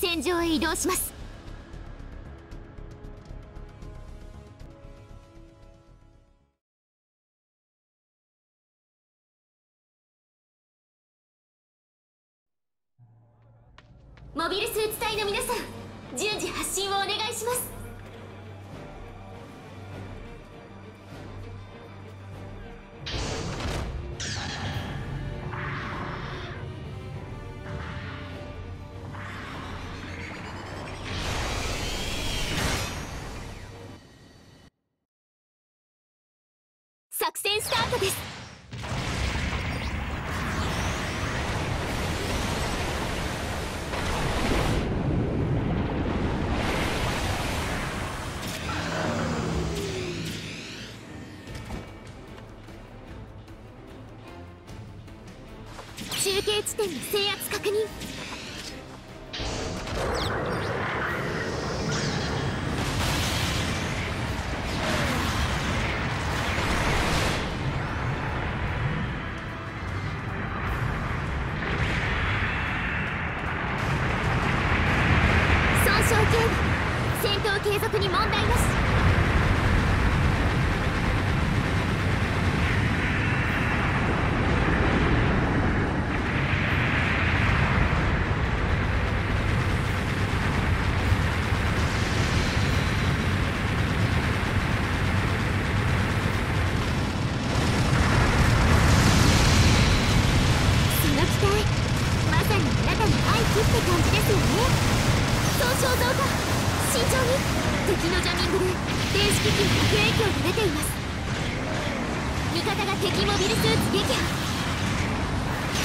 戦場へ移動します。モビルスーツ隊の皆さん順次発進をお願いします。作戦スタートです。中継地点の制圧確認。期待まさにあなたの愛機って感じですよね。損傷増加慎重に。敵のジャミングで電子機器に悪影響が出ています。味方が敵モビルスーツ撃破。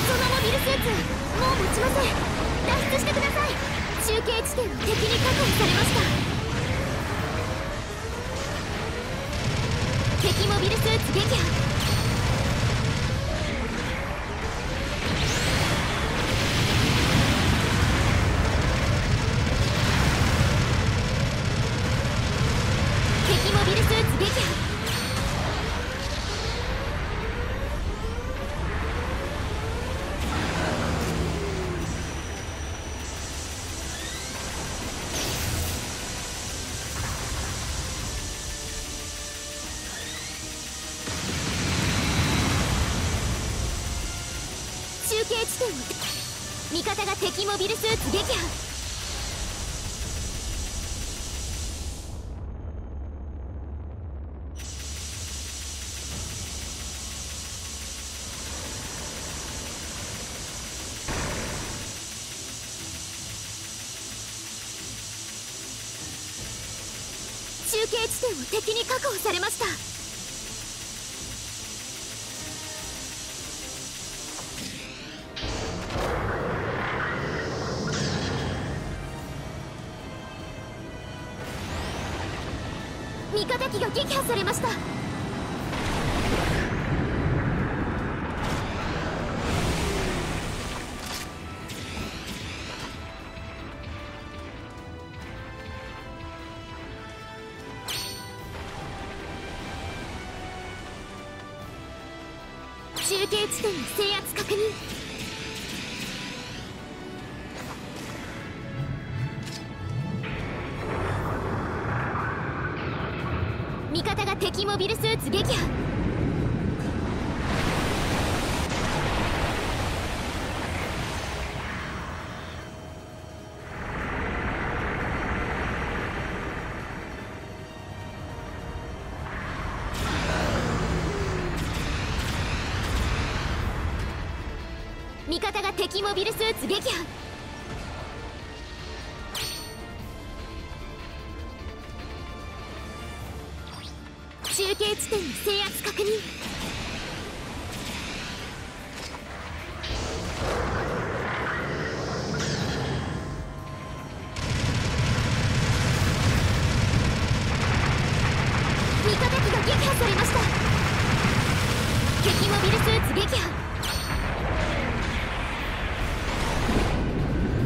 そのモビルスーツもう持ちません。脱出してください。中継地点は敵に確保されました。敵モビルスーツ撃破。地点味方が敵モビルスーツ撃破中継地点を敵に確保されました。機が撃破されました。中継地点の制圧確認。味方が敵モビルスーツ撃破。味方が敵モビルスーツ撃破。中継地点の制圧確認。味方機が撃破されました。敵モビルスーツ撃破。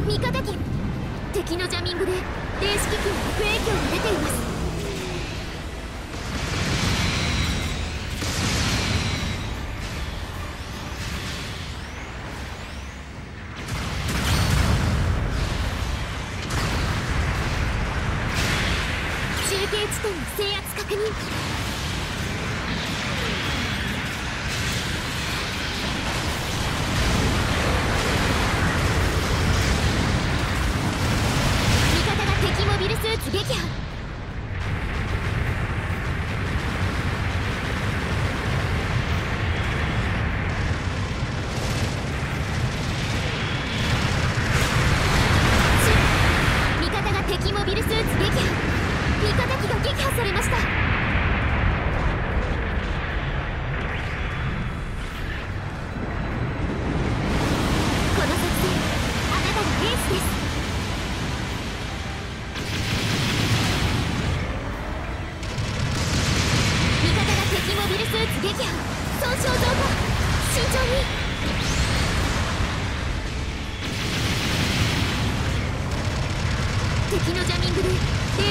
味方機敵のジャミングで電子機器に悪影響が出ています。確認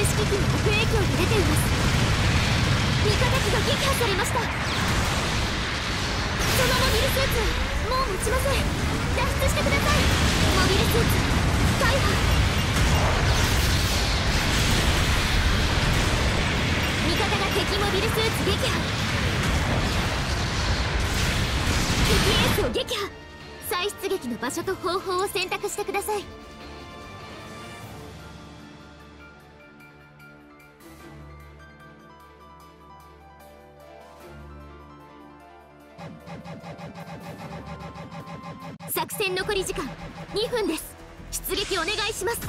四機に悪影響が出ています味方機が撃破されましたそのモビルスーツもう持ちません脱出してくださいモビルスーツ大破味方が敵モビルスーツ撃破敵エースを撃破。再出撃の場所と方法を選択してください。作戦残り時間2分です。出撃お願いします。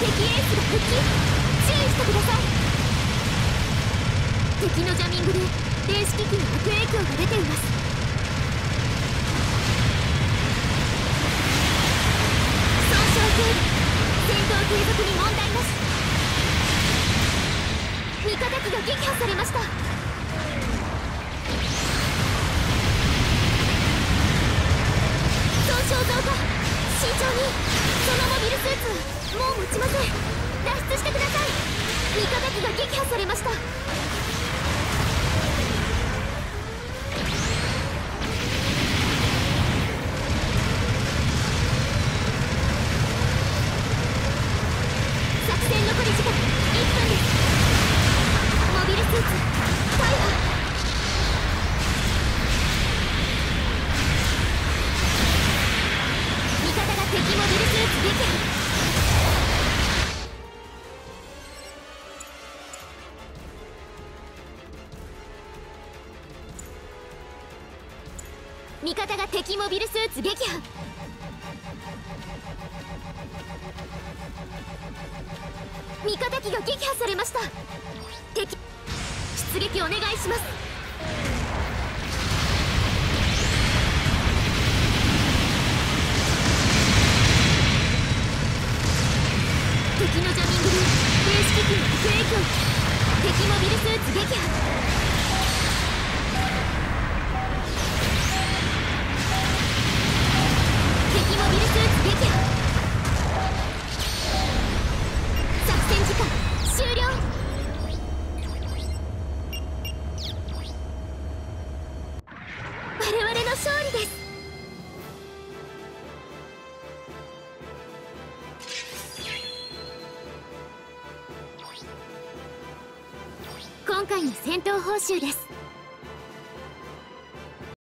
敵エースが復帰。注意してください。敵のジャミングで電子機器に悪影響が出ています。続に問題なし。味方機が撃破されました。損傷増加。慎重に。そのモビルスーツ。もう持ちません。脱出してください。味方機が撃破されました。味方が敵モビルスーツ撃破。味方機が撃破されました。敵出撃お願いします。敵のジャミングで電子機器の悪影響敵モビルスーツ撃破。勝利です。今回の戦闘報酬です。